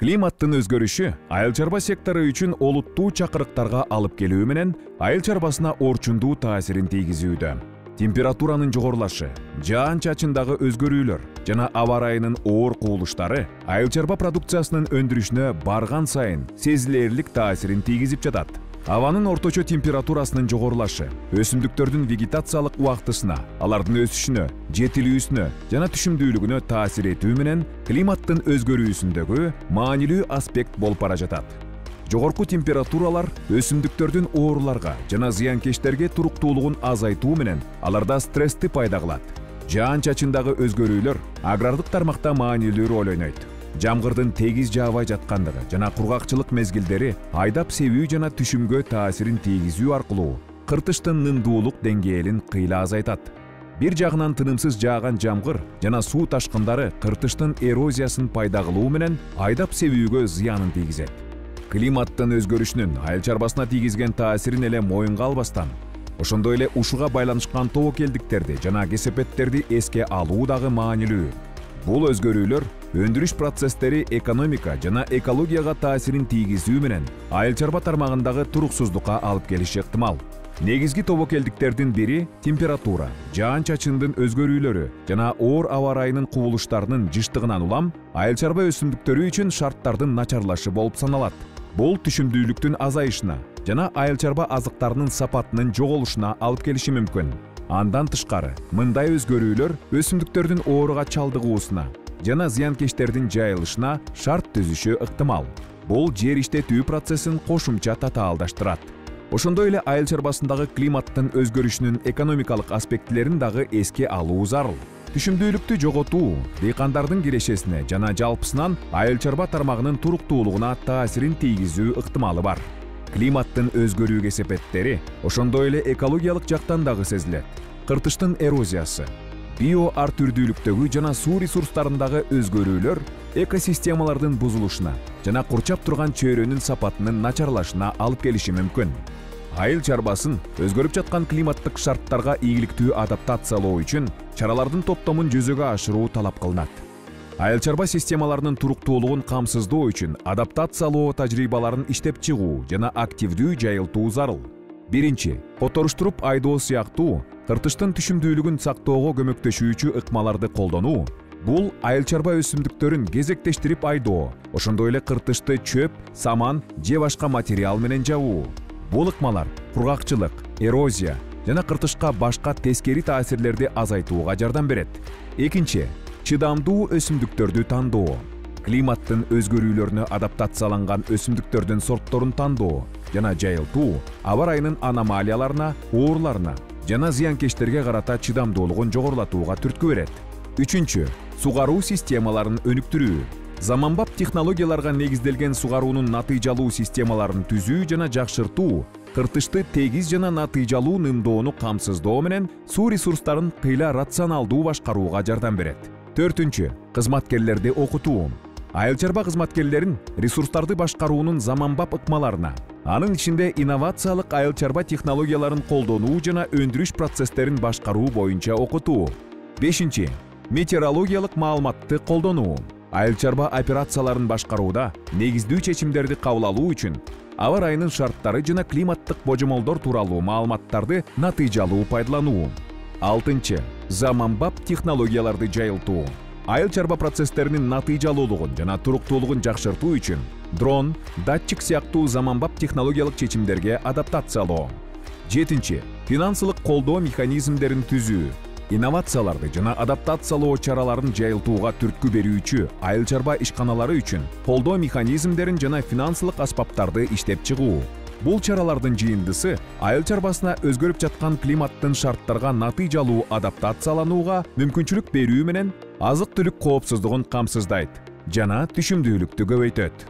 климаттын өзгөрүшү айыл чарба сектору үчүн олуттуу чакырыктарга алып келүү менен айыл чарбасына орчундуу таасирин тийгизүүдө температуранын жогорулашы жаан чачындагы өзгөрүүлөр жана аба ырайынын оор кубулуштары айыл чарба продукциясынын өндүрүшүнө барган сайын сезилэрлик таасирин тийгизип жатат абанын орточо температурасынын жогорулашы өсүмдүктөрдүн вегетациялык убактысына алардын өсүшүнө жетилүүсүнө жана түшүмдүүлүгүнө таасир этүү менен климаттын өзгөрүүсүндөгү маанилүү аспект болуп бара жатат жогорку температуралар өсүмдүктөрдүн ооруларга жана зыянкечтерге туруктуулугун азайтуу менен аларда стрессти пайда кылат. Жаан чачындагы өзгөрүүлөр агрардык тармакта маанилүү роль ойнойт. Жамгырдын тегиз жаабай жаткандыгы жана кургакчылык мезгилдери айдап себүү жана түшүмгө таасирин тийгизүү аркылуу кыртыштын нымдуулук деңгээлин кыйла азайтат. Бир жагынан тынымсыз жааган жамгыр жана суу ташкындары кыртыштын эрозиясын пайда кылуу менен айдап себүүгө зыянын тийгизет климаттын өзгөрүшүнүн айыл чарбасына тийгизген таасирин эле моюнга албастан ошондой эле ушуга байланышкан тобокелдиктерди жана кесепеттерди эске алуу дагы маанилүү. Бул өзгөрүүлөр өндүрүш процесстери экономика жана экологияга таасирин тийгизүү менен айыл чарба тармагындагы туруксуздукка алып келиши ыктымал. Негизги тобокелдиктердин бири температура жаан чачындын өзгөрүүлөрү жана оор аба ырайынын кубулуштарынын жыштыгынан улам айыл чарба өсүмдүктөрү үчүн шарттардын начарлашы болуп саналат. Бул түшүмдүүлүктүн азайышына жана айыл чарба азыктарынын сапатынын жоголушуна алып келиши мүмкүн. Андан тышкары мындай өзгөрүүлөр өсүмдүктөрдүн ооруга чалдыгуусуна жана зыянкечтердин жайылышына шарт түзүшү ыктымал. Бул жер иштетүү процессин кошумча татаалдаштырат. Ошондой эле айыл чарбасындагы климаттын өзгөрүшүнүн экономикалык аспектилерин дагы эске алуу зарыл. Түшүмдүүлүктү жоготуу дыйкандардын кирешесине жана жалпысынан айыл чарба тармагынын туруктуулугуна таасирин тийгизүү ыктымалы бар. Климаттын өзгөрүү кесепеттери ошондой эле экологиялык жактан дагы сезилет. Кыртыштын эрозиясы био ар түрдүүлүктөгү жана суу ресурстарындагы өзгөрүүлөр экосистемалардын бузулушуна жана курчап турган чөйрөнүн сапатынын начарлашына алып келиши мүмкүн. Айыл чарбасын өзгөрүп жаткан климаттык шарттарга ийгиликтүү адаптациялоо үчүн чаралардын топтомун жүзөгө ашыруу талап кылынат. Айыл чарба системаларынын туруктуулугун камсыздоо үчүн адаптациялоо тажрыйбаларын иштеп чыгуу жана активдүү жайылтуу зарыл. Биринчи которуштуруп айдоо сыяктуу кыртыштын түшүмдүүлүгүн сактоого көмөктөшүүчү ыкмаларды колдонуу. Бул айыл чарба өсүмдүктөрүн кезектештирип айдоо ошондой эле кыртышты чөп саман же башка материал менен жабуу. Бул ыкмалар кургакчылык эрозия жана кыртышка башка тескери таасирлерди азайтууга жардам берет. Экинчи чыдамдуу өсүмдүктөрдү тандоо климаттын өзгөрүүлөрүнө адаптацияланган өсүмдүктөрдүн сортторун тандоо жана жайылтуу аба ырайынын аномалияларына ооруларына жана зыянкечтерге карата чыдамдуулугун жогорулатууга түрткү берет. Үчүнчү сугаруу системаларын өнүктүрүү. Заманбап технологияларга негизделген сугаруунун натыйжалуу системаларын түзүү жана жакшыртуу кыртышты тегиз жана натыйжалуу нымдоону камсыздоо менен суу ресурстарын кыйла рационалдуу башкарууга жардам берет. Төртүнчү кызматкерлерди окутуу айыл чарба кызматкерлерин ресурстарды башкаруунун заманбап ыкмаларына анын ичинде инновациялык айыл чарба технологияларын колдонуу жана өндүрүш процесстерин башкаруу боюнча окутуу бешинчи метеорологиялык маалыматты колдонуу айыл чарба операцияларын башкарууда негиздүү чечимдерди кабыл алуу үчүн аба ырайынын шарттары жана климаттык божомолдор тууралуу маалыматтарды натыйжалуу пайдалануу алтынчы. Заманбап технологияларды жайылтуу. Айыл чарба процесстеринин натыйжалуулугун жана туруктуулугун жакшыртуу үчүн дрон датчик сыяктуу заманбап технологиялык чечимдерге адаптациялоо. Жетинчи. Финансылык колдоо механизмдерин түзүү. Инновацияларды жана адаптациялоо чараларын жайылтууга түрткү берүүчү айыл чарба ишканалары үчүн колдоо механизмдерин жана финансылык аспаптарды иштеп чыгуу. Бул чаралардын жыйындысы айыл чарбасына өзгөрүп жаткан климаттын шарттарга натыйжалуу адаптацияланууга мүмкүнчүлүк берүү менен азык түлүк коопсуздугун камсыздайт жана түшүмдүүлүктү көбөйтөт